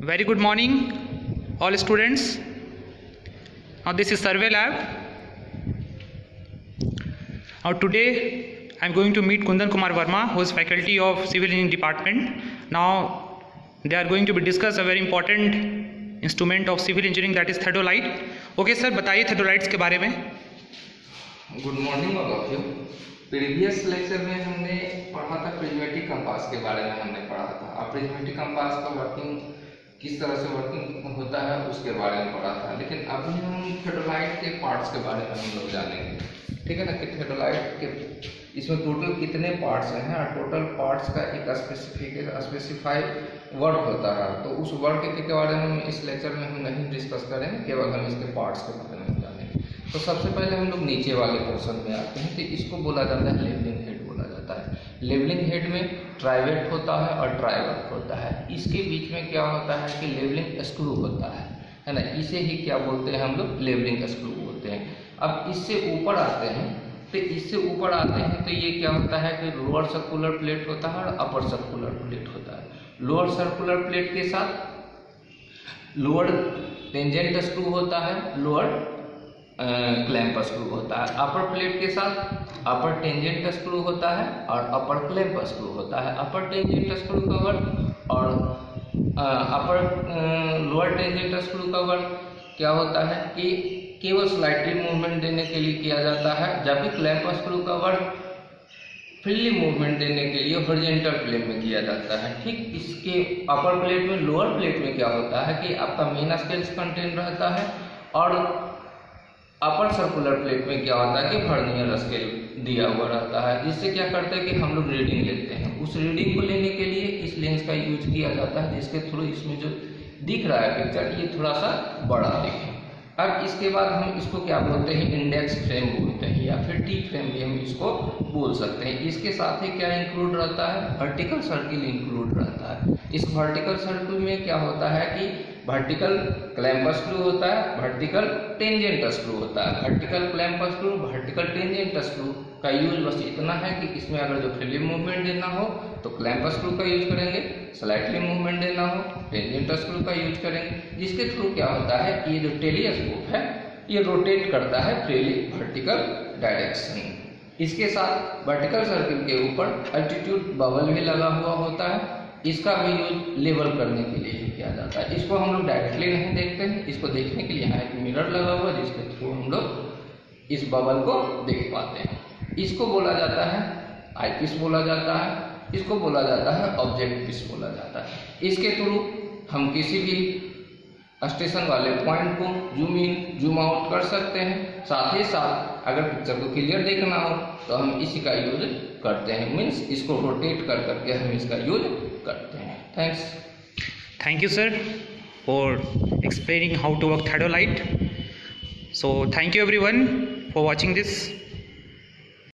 Very good morning, all students. Now this is survey lab. Now today I am going to meet Kundan Kumar Verma, who is faculty of civil engineering department. Now they are going to be discuss a very important instrument of civil engineering that is theodolite. Okay sir, बताइए theodolites के बारे में. Good morning all of you previous lecture में हमने पढ़ा था prismatic compass के बारे में हमने पढ़ा था अब प्रिज्मेटिक कंपास का वर्किंग किस तरह से वर्किंग होता है, उसके बारे में पढ़ा था। लेकिन अभी हम थेडोलाइट के पार्ट्स के बारे में हम लोग जानेंगे। ठीक है ना? कि थेडोलाइट के, इसमें टोटल कितने पार्ट्स हैं? और टोटल पार्ट्स का एक स्पेसिफिक स्पेसिफाइड वर्ड होता है। तो उस वर्ड के बारे में हम इस लेक्चर में हम नहीं डिस्कस करेंगे, केवल हम इसके पार्ट्स के बारे में जानेंगे। तो सबसे पहले हम लोग नीचे वाले पोर्शन में आते हैं तो इसको बोला जाता है है लेवलिंग हेड में ट्राइवेट होता है और ट्राइवर्क होता है। इसके बीच में क्या होता है कि लेवलिंग स्क्रू होता है है ना? इसे ही क्या बोलते हैं हम लोग? लेवलिंग स्क्रू बोलते हैं। अब इससे ऊपर आते हैं तो इससे ऊपर आते हैं तो ये क्या होता है कि लोअर सर्कुलर प्लेट होता है और अपर सर्कुलर प्लेट होता है। लोअर सर्कुलर प्लेट के साथ लोअर टेंजेंट स्क्रू होता है, लोअर क्लैंप स्क्रू होता है। अपर प्लेट के साथ अपर टेंजेंट स्क्रू होता है और अपर क्लैंप स्क्रू होता है। अपर टेंजेंट स्क्रू का वर्क और अपर लोअर टेंजेंट स्क्रू का वर्क क्या होता है कि केवल स्लाइटली मूवमेंट देने के लिए किया जाता है, जबकि क्लैंप स्क्रू का वर्क फ्रीली मूवमेंट देने के लिए हॉरिजेंटल प्लेन में किया जाता है। ठीक इसके अपर प्लेट में लोअर प्लेट में क्या होता है कि आपका मेन स्केल्स कंटेंट रहता है और अपर सर्कुलर प्लेट में क्या होता है कि वर्नियर स्केल दिया हुआ रहता है। जिससे क्या करते हैं कि हम लोग रीडिंग लेते हैं। उस रीडिंग को लेने के लिए इस लेंस का यूज़ किया जाता है, जिसके थ्रू इसमें जो दिख रहा है पिक्चर ये थोड़ा सा बड़ा दिखे। अब इसके बाद हम इसको क्या बोलते हैं इंडेक्स फ्रेम बोलते हैं, या फिर टी फ्रेम भी हम इसको बोल सकते हैं। इसके साथ ही क्या इंक्लूड रहता है? वर्टिकल सर्किल इंक्लूड रहता है। इस वर्टिकल सर्किल में क्या होता है कि वर्टिकल क्लैंप स्क्रू होता है वर्टिकल टेंजेंट स्क्रू होता है। Vertical clamp screw vertical tangent screw का यूज़ बस इतना है कि इसमें अगर जो फ्रीली मूवमेंट देना हो तो क्लैंप स्क्रू का यूज़ करेंगे स्लाइटली मूवमेंट देना हो टेंजेंट स्क्रू का यूज़ करेंगे। जिसके थ्रू क्या होता है ये जो टेलीस्कोप है, ये रोटेट करता है फ्रीली वर्टिकल डायरेक्शन इसके साथ वर्टिकल सर्किल के ऊपर अल्टीट्यूड बबल भी लगा हुआ होता है। इसका भी यूज़ लेवल करने के लिए किया जाता है। इसको हम लोग डायरेक्टली नहीं देखते हैं। इसको देखने के लिए यहाँ एक मिरर लगा हुआ है, जिसके थ्रू हम लोग इस बबल को देख पाते हैं। इसको बोला जाता है आई पीस बोला जाता है। इसको बोला जाता है ऑब्जेक्ट पीस बोला जाता है। इसके थ्रू हम किसी भी स्टेशन वाले पॉइंट को जूम इन, जूम आउट कर सकते हैं साथ ही साथ, अगर पिक्चर को क्लियर देखना हो तो हम इसी का यूज़ करते हैं मीन्स इसको रोटेट कर करके हम इसका यूज़ करते हैं thanks Thank you, sir, for explaining how to work theodolite. So, thank you, everyone for watching this.